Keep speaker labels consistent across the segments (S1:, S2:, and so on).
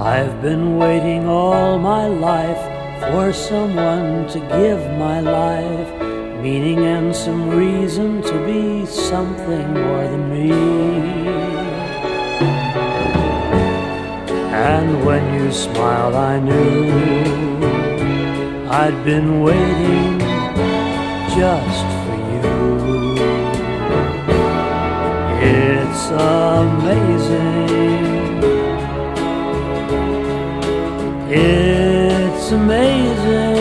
S1: I've been waiting all my life for someone to give my life meaning and some reason to be something more than me. And when you smiled, I knew I'd been waiting just for you. It's amazing. It's amazing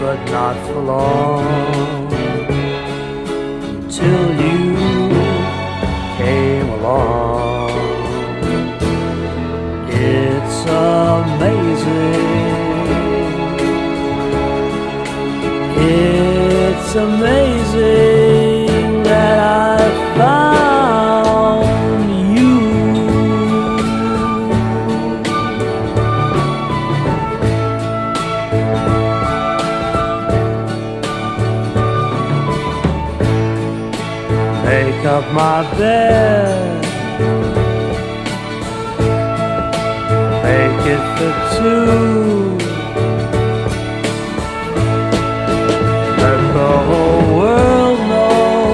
S1: but not for long. Till you came along. It's amazing. It's amazing make up my bed, make it for two. Let the whole world know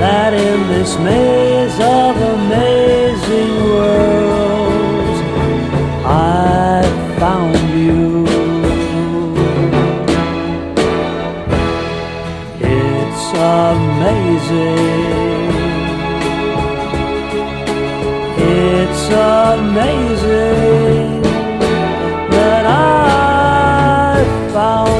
S1: that in this maze of amazing worlds, I found you. It's amazing. amazing that I found.